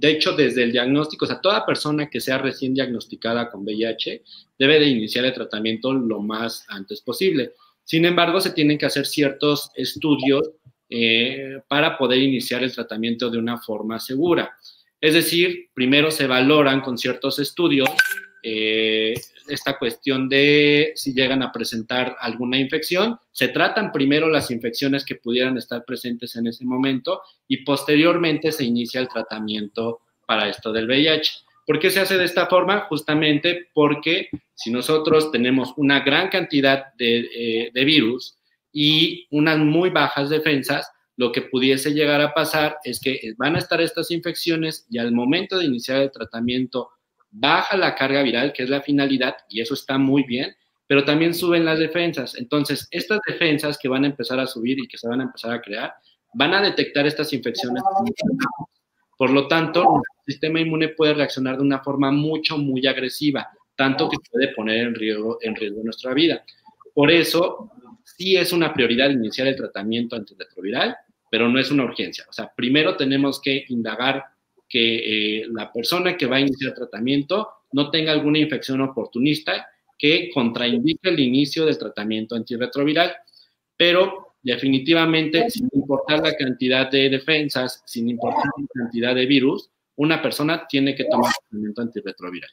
De hecho, desde el diagnóstico, o sea, toda persona que sea recién diagnosticada con VIH debe de iniciar el tratamiento lo más antes posible. Sin embargo, se tienen que hacer ciertos estudios eh, para poder iniciar el tratamiento de una forma segura. Es decir, primero se valoran con ciertos estudios eh, esta cuestión de si llegan a presentar alguna infección. Se tratan primero las infecciones que pudieran estar presentes en ese momento y posteriormente se inicia el tratamiento para esto del VIH. ¿Por qué se hace de esta forma? Justamente porque si nosotros tenemos una gran cantidad de, eh, virus y unas muy bajas defensas, lo que pudiese llegar a pasar es que van a estar estas infecciones y al momento de iniciar el tratamiento baja la carga viral, que es la finalidad, y eso está muy bien, pero también suben las defensas. Entonces, estas defensas que van a empezar a subir y que se van a empezar a crear, van a detectar estas infecciones. Por lo tanto, el sistema inmune puede reaccionar de una forma mucho, muy agresiva, tanto que puede poner en riesgo, en riesgo nuestra vida. Por eso, sí es una prioridad iniciar el tratamiento antirretroviral, pero no es una urgencia. O sea, primero tenemos que indagar que eh, la persona que va a iniciar tratamiento no tenga alguna infección oportunista que contraindique el inicio del tratamiento antirretroviral. Pero definitivamente, sin importar la cantidad de defensas, sin importar la cantidad de virus, una persona tiene que tomar tratamiento antirretroviral.